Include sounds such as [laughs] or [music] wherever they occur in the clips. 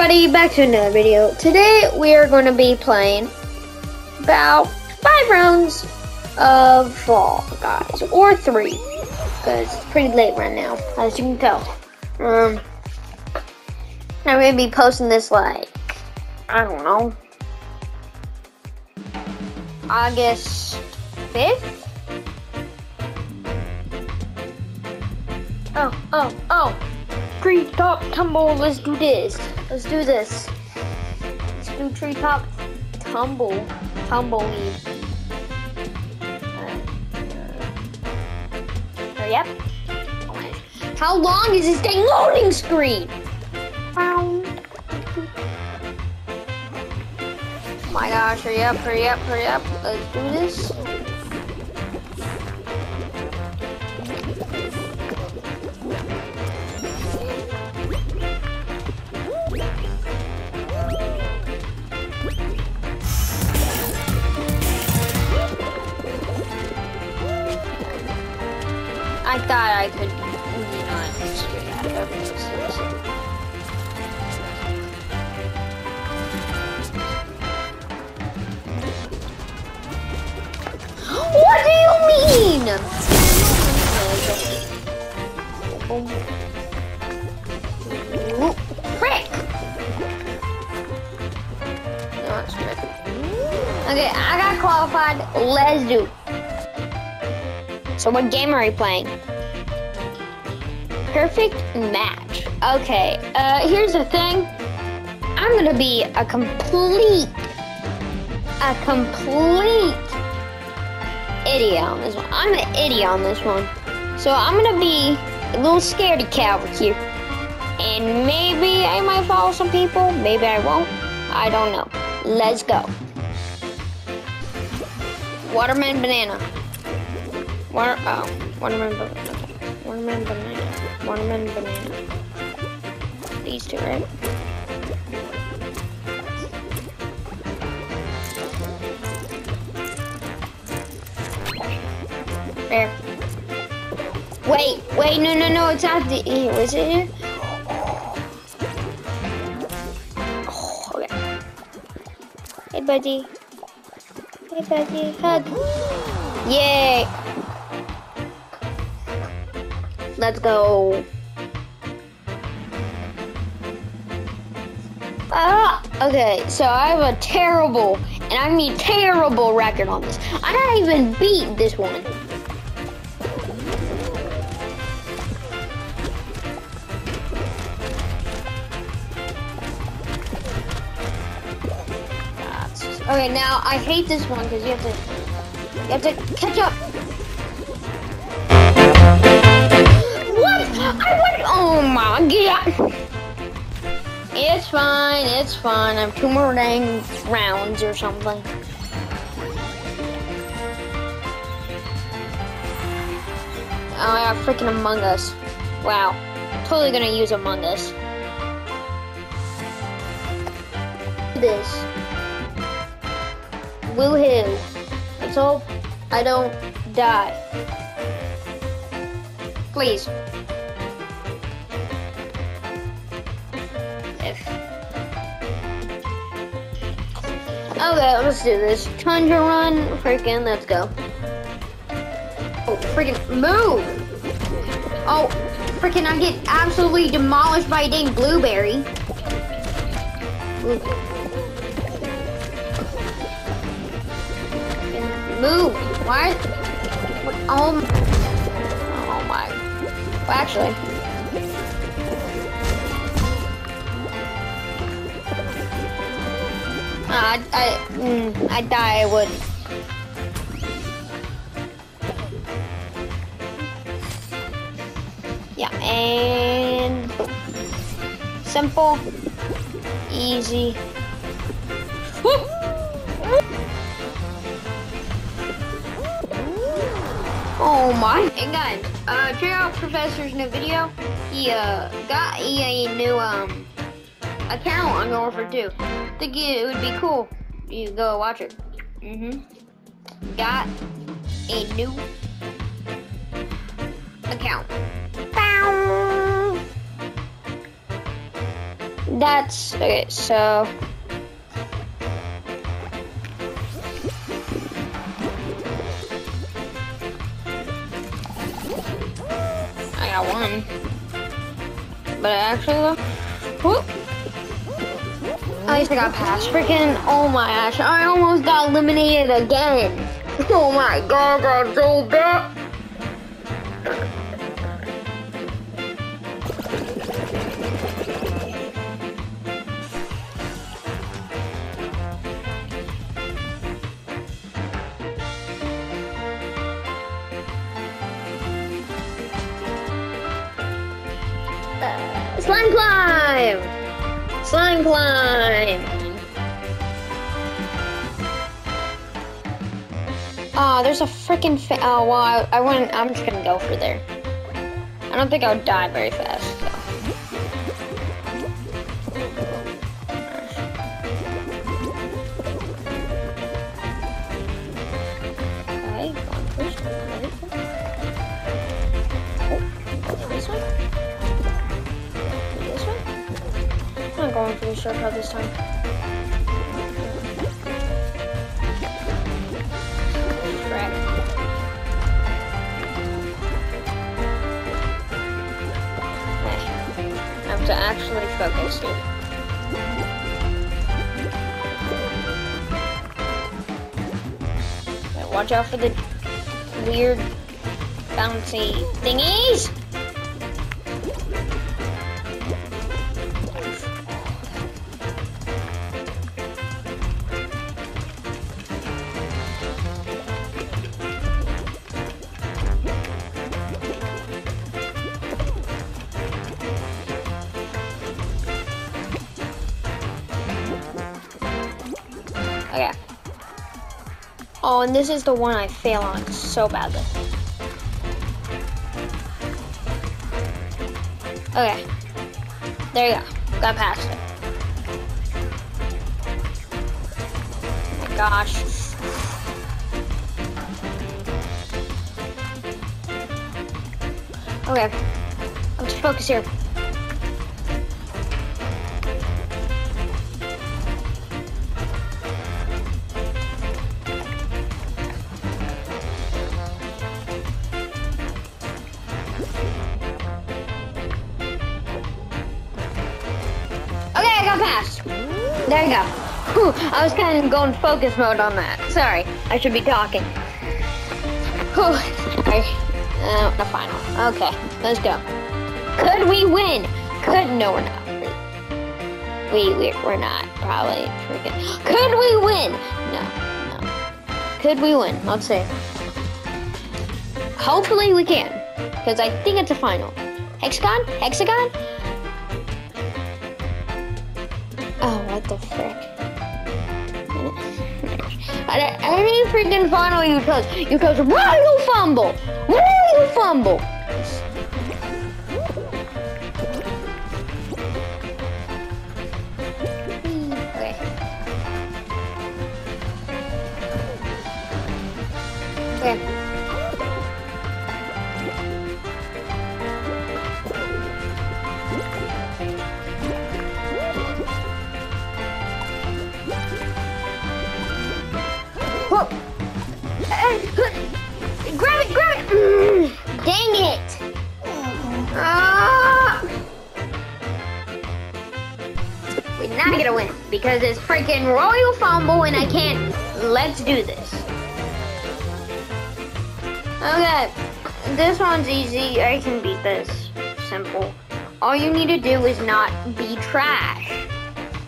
everybody, back to another video. Today we are going to be playing about five rounds of Fall Guys, or three, because it's pretty late right now, as you can tell. Um, I'm going to be posting this like, I don't know, August 5th? Oh, oh, oh! Treetop tumble, let's do this. Let's do this. Let's do treetop tumble, tumbleweed. Uh, hurry up. How long is this dang loading screen? Oh my gosh, hurry up, hurry up, hurry up. Let's do this. I thought I could you not screw that up. What do you mean? Frick! No, it's. Okay, I got qualified. Let's do. So what game are we playing? Perfect match. Okay, uh, here's the thing. I'm gonna be a complete, a complete idiot on this one. I'm an idiot on this one. So I'm gonna be a little scaredy cat here. And maybe I might follow some people, maybe I won't. I don't know. Let's go. Watermelon banana. Water, um, oh, watermelon banana. Watermelon banana. Watermelon banana. These two, right? There. Wait, wait, no, no, no, it's not the, here, was it here? Oh, okay. Hey, buddy. Hey, buddy, hug. Yay! Let's go. Ah, okay, so I have a terrible, and I mean terrible record on this. I don't even beat this one. Okay, now I hate this one because you have to, you have to catch up. I went. Oh my god. It's fine. It's fine. I have two more dang rounds or something. Oh I yeah, freaking Among Us. Wow. Totally gonna use Among Us. This. Woohoo. Let's hope I don't die. Please. Okay, let's do this. Tundra run, freaking, let's go. Oh, freaking, move! Oh, freaking, I get absolutely demolished by a dang blueberry. Move! What? what? Oh, oh my. Well, actually. I, I, mm, I die, I would. Yeah, and. Simple, easy. Oh my! And guys, uh, check out Professor's new video. He uh got a, a new um account on Orphan 2. Think it would be cool. You go watch it. Mm-hmm. Got a new account. Bow. That's okay. So. I got one. But actually, though. Whoop. Least I got past. Freaking, oh my gosh, I almost got eliminated again. Oh my god, I got so bad. Slime climb! Slime climb! Oh, there's a freaking oh uh, well, I, I wouldn't. I'm just gonna go for there. I don't think I would die very fast. The shortcut this time. Crap. Okay. I have to actually focus here. Watch out for the weird bouncy thingies. Oh, and this is the one I fail on so badly. Okay. There you go. Got past it. Oh my gosh. Okay. Let's focus here. There you go. I was kind of going focus mode on that. Sorry, I should be talking. Sorry. Uh, the final. Okay, let's go. Could we win? Could no, we're not. We we we're not probably freaking. Could we win? No, no. Could we win? Let's see. Hopefully we can, because I think it's a final. Hexagon? Hexagon? What the frick? I, I didn't freaking follow you because you because royal fumble, royal fumble. Because it's freaking royal fumble and I can't. Let's do this. Okay, this one's easy. I can beat this. Simple. All you need to do is not be trash.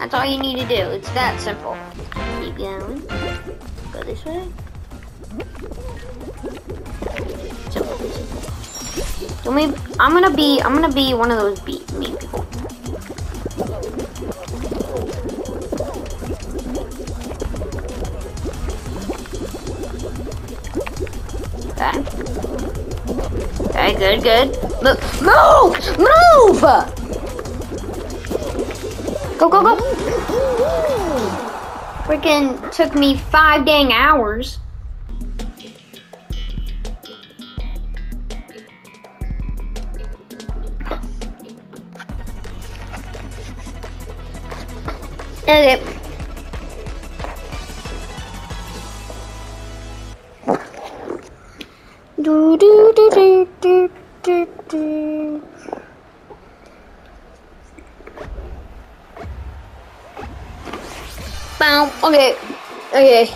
That's all you need to do. It's that simple. Keep going. Go this way. Simple, simple. Don't I'm gonna be I'm gonna be one of those beat meat people. Okay. Okay, good, good. Look, move! Move! Go, go, go! Freaking took me five dang hours. Okay. Do do do do do do do. Bow. Okay. Okay.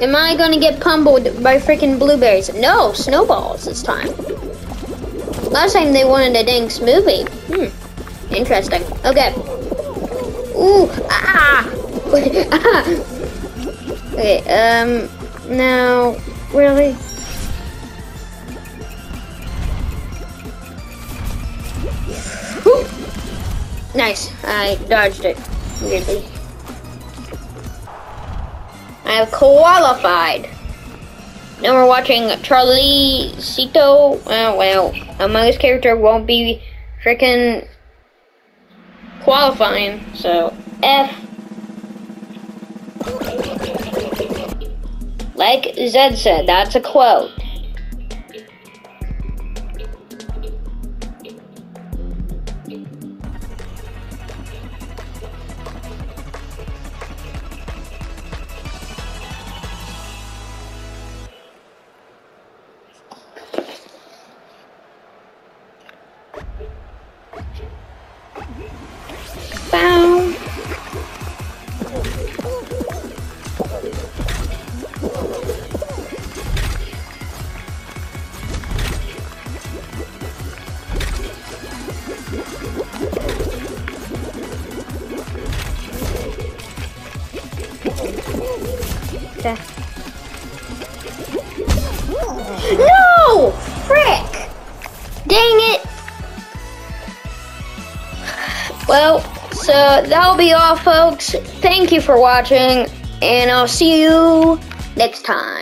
Am I gonna get pummeled by freaking blueberries? No, snowballs this time. Last time they wanted a dang smoothie. Hmm. Interesting. Okay. Ooh. Ah. ah. [laughs] Okay. Um. Now, really. Nice. I dodged it weirdly. I have qualified. Now we're watching Charlie Cito. Oh, well, Among character won't be freaking qualifying, so F. Like Zed said, that's a quote. Okay. No! Frick! Dang it! Well, so that'll be all, folks. Thank you for watching, and I'll see you next time.